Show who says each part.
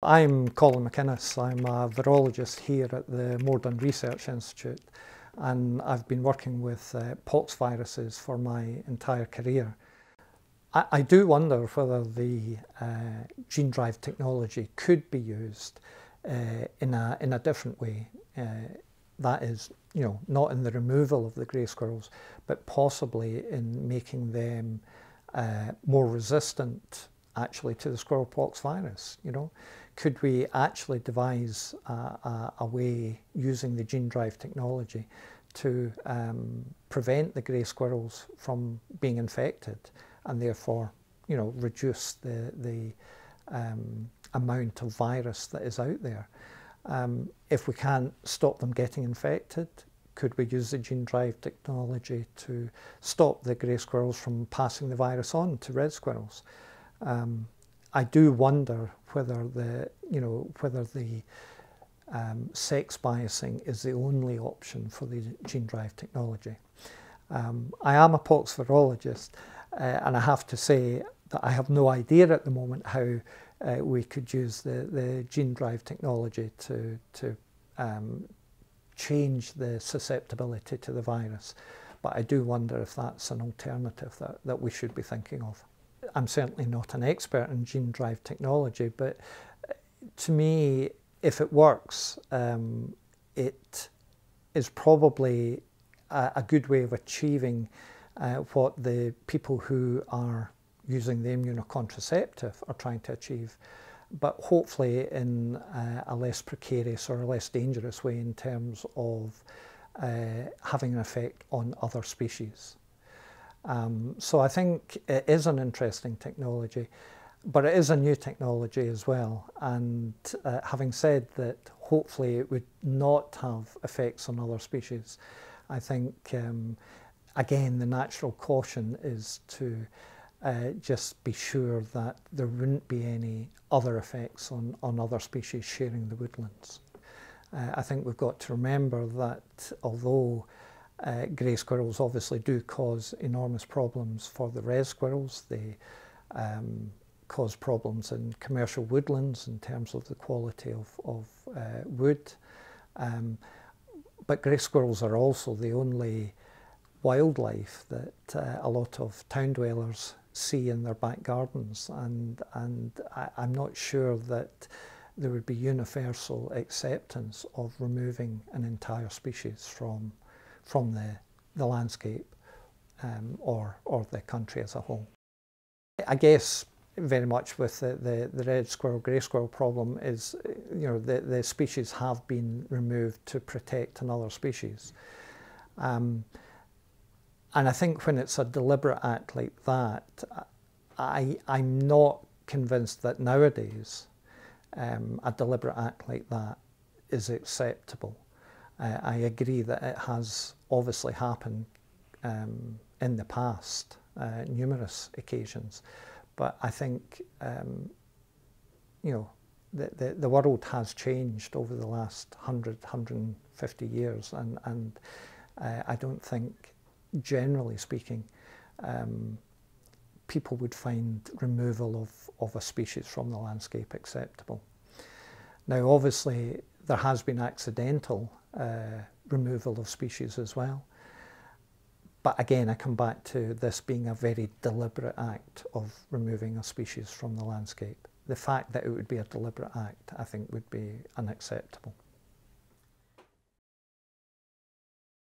Speaker 1: I'm Colin McInnes. I'm a virologist here at the Moredun Research Institute and I've been working with uh, pox viruses for my entire career. I, I do wonder whether the uh, gene drive technology could be used uh, in, a, in a different way. Uh, that is, you know, not in the removal of the grey squirrels, but possibly in making them uh, more resistant actually to the squirrel pox virus, you know. Could we actually devise a, a, a way using the gene drive technology to um, prevent the grey squirrels from being infected and therefore, you know, reduce the, the um, amount of virus that is out there. Um, if we can't stop them getting infected, could we use the gene drive technology to stop the grey squirrels from passing the virus on to red squirrels? Um, I do wonder whether the, you know, whether the um, sex biasing is the only option for the gene drive technology. Um, I am a pox virologist uh, and I have to say that I have no idea at the moment how uh, we could use the, the gene drive technology to, to um, change the susceptibility to the virus. But I do wonder if that's an alternative that, that we should be thinking of. I'm certainly not an expert in gene drive technology, but uh, to me, if it works, um, it is probably a, a, good way of achieving uh, what the people who are using the immunocontraceptive are trying to achieve, but hopefully in uh, a less precarious or a less dangerous way in terms of uh, having an effect on other species. Um, so I think it is an interesting technology, but it is a new technology as well. And uh, having said that, hopefully it would not have effects on other species. I think, um, again, the natural caution is to uh, just be sure that there wouldn't be any other effects on, on other species sharing the woodlands. Uh, I think we've got to remember that although uh, grey squirrels obviously do cause enormous problems for the red squirrels. They um, cause problems in commercial woodlands in terms of the quality of, of uh, wood. Um, but grey squirrels are also the only wildlife that uh, a lot of town dwellers see in their back gardens and, and I, I'm not sure that there would be universal acceptance of removing an entire species from from the, the landscape um, or, or the country as a whole. I guess very much with the, the, the red squirrel, grey squirrel problem is, you know, the, the species have been removed to protect another species. Um, and I think when it's a deliberate act like that, I, I'm not convinced that nowadays um, a deliberate act like that is acceptable. Uh, I agree that it has obviously happened um, in the past, uh, numerous occasions, but I think um, you know the, the, the world has changed over the last 100, 150 years, and, and uh, I don't think, generally speaking, um, people would find removal of, of a species from the landscape acceptable. Now, obviously, there has been accidental uh, removal of species as well. But again, I come back to this being a very deliberate act of removing a species from the landscape. The fact that it would be a deliberate act, I think, would be unacceptable.